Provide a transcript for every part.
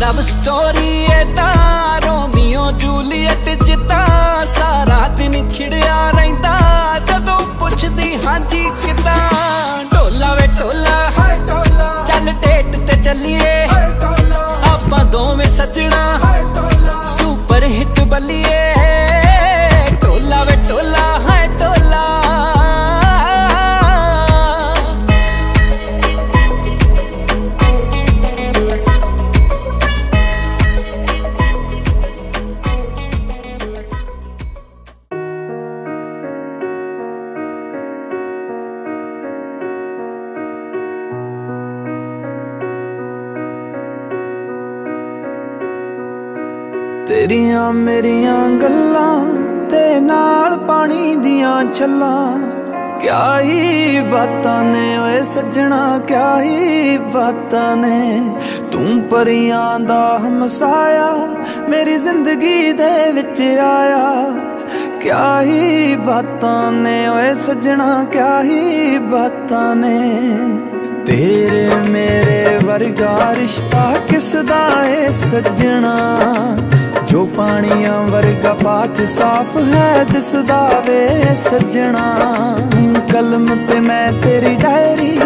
Love story ਏ ਤਾਂ Romeo Juliet ਜਿੱਦਾਂ ਤੇਰੀਆਂ ਮੇਰੀਆਂ ਗੱਲਾਂ ਤੇ ਨਾਲ ਪਾਣੀ ਦੀਆਂ ਛੱਲਾਂ। ਕਿਆ ਹੀ ਬਾਤਾਂ ਨੇ ਓਏ ਸੱਜਣਾ ਕਿਆ ਹੀ ਬਾਤਾਂ ਨੇ। ਤੂੰ ਪਰੀਆਂ ਦਾ ਹਮਸਾਇਆ, ਮੇਰੀ ਜ਼ਿੰਦਗੀ ਦੇ ਵਿੱਚ ਆਇਆ। ਕਿਆ ਹੀ ਬਾਤਾਂ ਨੇ ਓਏ ਸੱਜਣਾ ਕਿਆ ਹੀ ਬਾਤਾਂ ਨੇ। ਤੇਰੇ ਮੇਰੇ ਵਰਗਾ ਰਿਸ਼ਤਾ ਕਿਸ ਦਾ ਏ ਸੱਜਣਾ? ਜੋ ਪਾਣੀਆਂ ਵਰਗਾ ਪਾਕ ਸਾਫ਼ ਹੈ, ਦਿਸਦਾ ਵੇ ਸੱਜਣਾ। ਕਲਮ ਤੇ ਮੈਂ ਤੇਰੀ ਡਾਇਰੀ,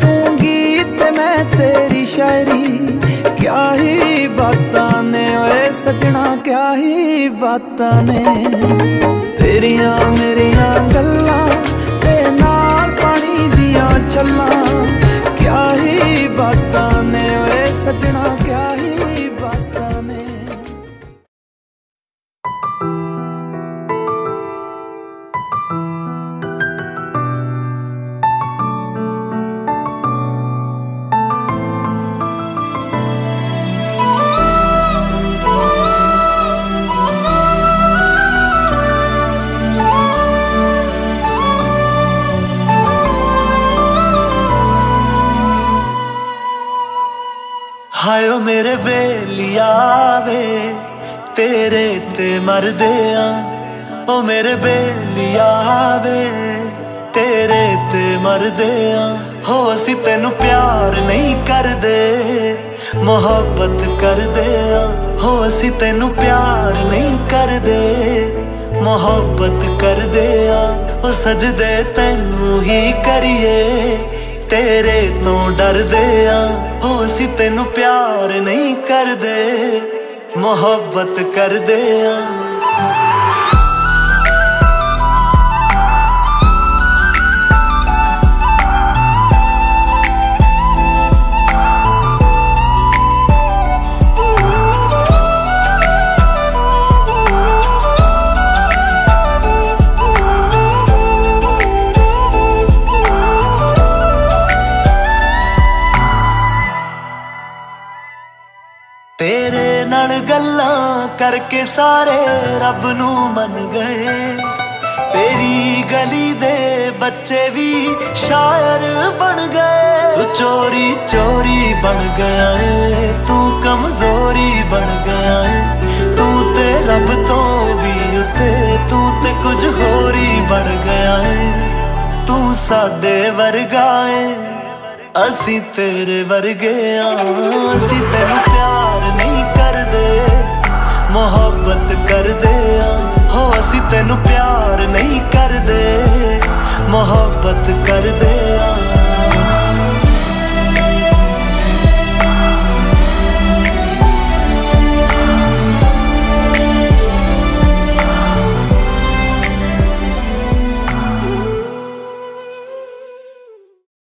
ਤੂੰ ਗੀਤ ਮੈਂ ਤੇਰੀ ਸ਼ਾਇਰੀ। ਕਿਆ ਹੀ ਬਾਤਾਂ ਨੇ ਓਏ ਸੱਜਣਾ, ਕਿਆ ਹੀ ਬਾਤਾਂ ਨੇ। ਤੇਰੀਆਂ ਮੇਰੀਆਂ ਗੱਲਾਂ ਤੇ ਨਾਲ ਪਾਣੀ ਦੀਆਂ ਛੱਲਾਂ। ਹਾਏ ਓ ਮੇਰੇ ਬੇਲੀਆ ਵੇ ਤੇਰੇ ਤੇ ਮਰਦੇ ਆ ਓ ਮੇਰੇ ਬੇਲੀਆ ਵੇ ਤੇਰੇ ਤੇ ਮਰਦੇ ਆ ਹੋ, ਅਸੀਂ ਤੈਨੂੰ ਪਿਆਰ ਨਹੀਂ ਕਰਦੇ, ਮੁਹੱਬਤ ਕਰਦੇ ਆ। ਹੋ, ਅਸੀਂ ਤੈਨੂੰ ਪਿਆਰ ਨਹੀਂ ਕਰਦੇ, ਮੁਹੱਬਤ ਕਰਦੇ ਆ। ਉਹ ਸਜਦੇ ਤੈਨੂੰ ਹੀ ਕਰੀਏ, ਤੇਰੇ ਤੋਂ ਡਰਦੇ ਆ। ਅਸੀਂ ਤੈਨੂੰ ਪਿਆਰ ਨਹੀਂ ਕਰਦੇ ਮੁਹੱਬਤ ਕਰਦੇ ਆ। ਤੇਰੇ ਨਾਲ ਗੱਲਾਂ ਕਰਕੇ ਸਾਰੇ ਰੱਬ ਨੂੰ ਮੰਨ ਗਏ। ਤੇਰੀ ਗਲੀ ਦੇ ਬੱਚੇ ਵੀ ਸ਼ਾਇਰ ਬਣ ਗਏ। ਤੂੰ ਚੋਰੀ ਚੋਰੀ ਬਣ ਗਿਆ ਏ। ਤੂੰ ਕਮਜ਼ੋਰੀ ਬਣ ਗਿਆ ਏ। ਤੂੰ ਤੇ ਰੱਬ ਤੋਂ ਵੀ ਉੱਤੇ, ਤੂੰ ਤੇ ਕੁਝ ਹੋਰ ਹੀ ਬਣ ਗਿਆ ਏ। ਤੂੰ ਸਾਡੇ ਵਰਗਾ ਏ। ਅਸੀਂ ਤੇਰੇ ਵਰਗੇ ਆ। ਅਸੀਂ ਤੈਨੂੰ ਨਹੀਂ ਕਰਦੇ।